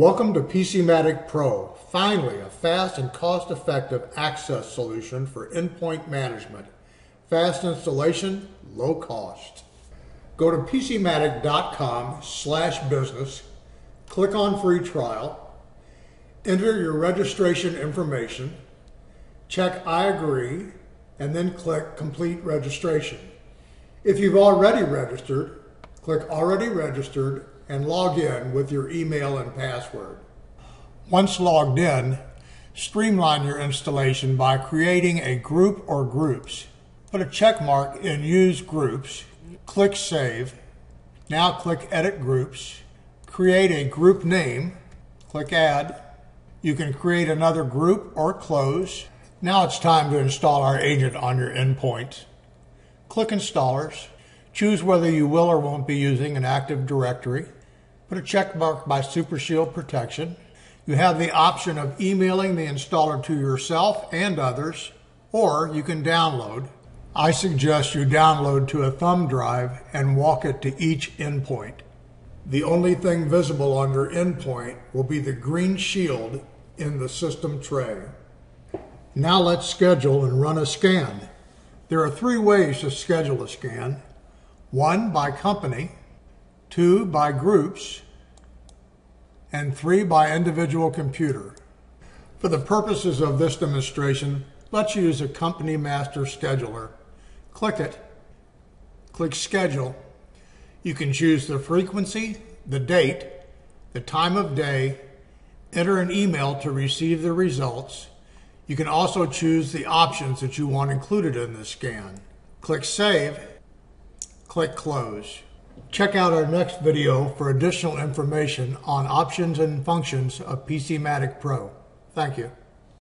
Welcome to PC Matic Pro. Finally, a fast and cost-effective access solution for endpoint management. Fast installation, low cost. Go to PCmatic.com slash business, click on free trial, enter your registration information, check I agree, and then click complete registration. If you've already registered, click already registered and log in with your email and password. Once logged in, streamline your installation by creating a group or groups. Put a check mark in Use Groups, click Save. Now click Edit Groups, create a group name, click Add. You can create another group or close. Now it's time to install our agent on your endpoint. Click Installers. Choose whether you will or won't be using an Active Directory. Put a check mark by Super Shield Protection. You have the option of emailing the installer to yourself and others, or you can download. I suggest you download to a thumb drive and walk it to each endpoint. The only thing visible on your endpoint will be the green shield in the system tray. Now let's schedule and run a scan. There are three ways to schedule a scan. One by company, two by groups, and three by individual computer. For the purposes of this demonstration, let's use a Company Master Scheduler. Click it, click Schedule. You can choose the frequency, the date, the time of day, enter an email to receive the results. You can also choose the options that you want included in the scan. Click Save, click Close. Check out our next video for additional information on options and functions of PC Matic Pro. Thank you.